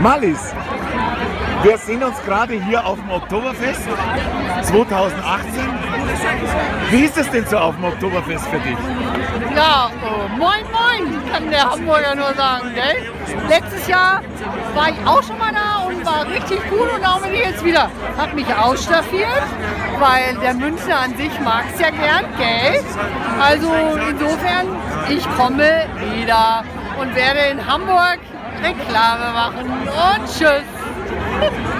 Malis, wir sehen uns gerade hier auf dem Oktoberfest 2018. Wie ist es denn so auf dem Oktoberfest für dich? Ja, oh, moin moin, kann der Hamburger nur sagen, gell? Letztes Jahr war ich auch schon mal da und war richtig cool und auch bin ich jetzt wieder. Hab mich ausstaffiert, weil der Münchner an sich mag es ja gern, gell? Also insofern, ich komme wieder und werde in Hamburg Reklame machen und tschüss.